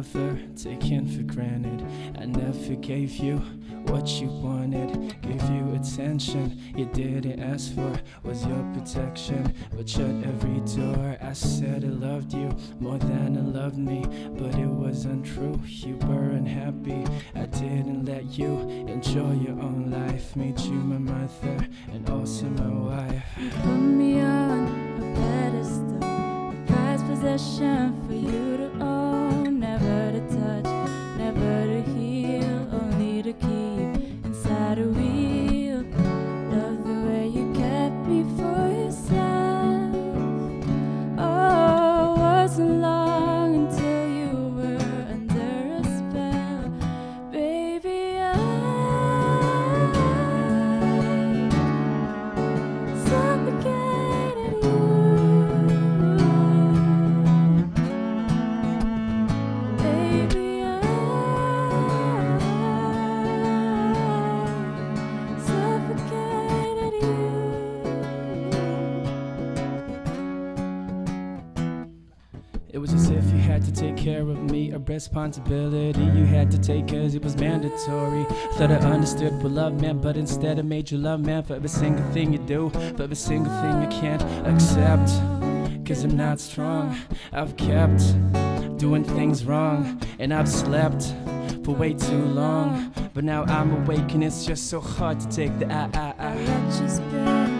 never taken for granted, I never gave you what you wanted. Gave you attention you didn't ask for, was your protection. But shut every door. I said I loved you more than I loved me, but it was untrue. You were unhappy. I didn't let you enjoy your own life. Made you my mother and also my wife. Put me on a pedestal, a prized possession for you to own, touch, It was as if you had to take care of me, a responsibility you had to take cause it was mandatory. Thought I understood what love meant, but instead I made you love man for every single thing you do, for every single thing you can't accept. Cause I'm not strong, I've kept doing things wrong, and I've slept for way too long. But now I'm awake and it's just so hard to take the I, I, I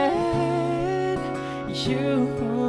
you.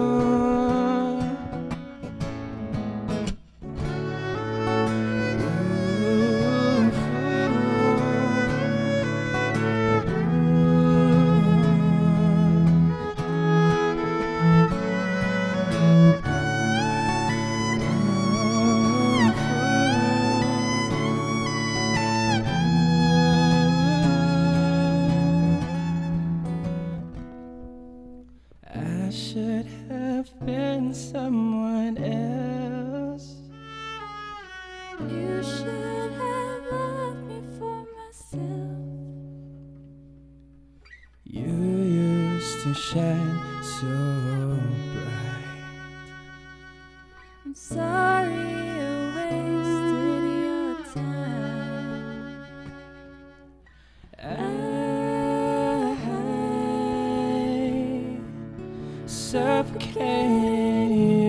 Have been someone else. You should have loved me for myself. You used to shine so bright. I'm sorry I suffocated